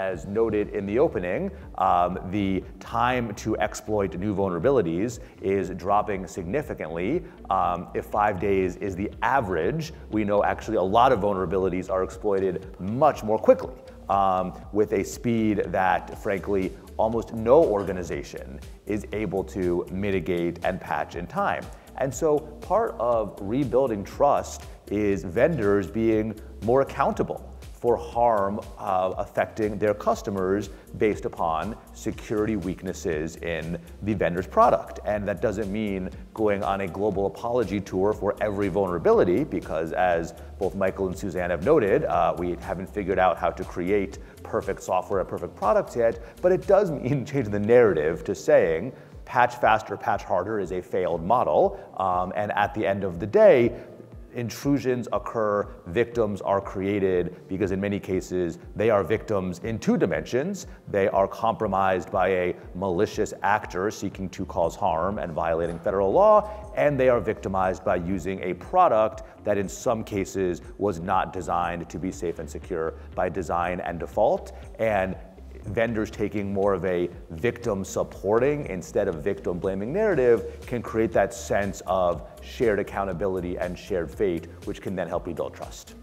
as noted in the opening, um, the time to exploit new vulnerabilities is dropping significantly. Um, if five days is the average, we know actually a lot of vulnerabilities are exploited much more quickly. Um, with a speed that, frankly, almost no organization is able to mitigate and patch in time. And so part of rebuilding trust is vendors being more accountable for harm uh, affecting their customers based upon security weaknesses in the vendor's product. And that doesn't mean going on a global apology tour for every vulnerability, because as both Michael and Suzanne have noted, uh, we haven't figured out how to create perfect software and perfect products yet, but it does mean changing the narrative to saying, patch faster, patch harder is a failed model. Um, and at the end of the day, intrusions occur, victims are created, because in many cases, they are victims in two dimensions. They are compromised by a malicious actor seeking to cause harm and violating federal law, and they are victimized by using a product that in some cases was not designed to be safe and secure by design and default. And vendors taking more of a victim supporting instead of victim blaming narrative can create that sense of shared accountability and shared fate, which can then help rebuild trust.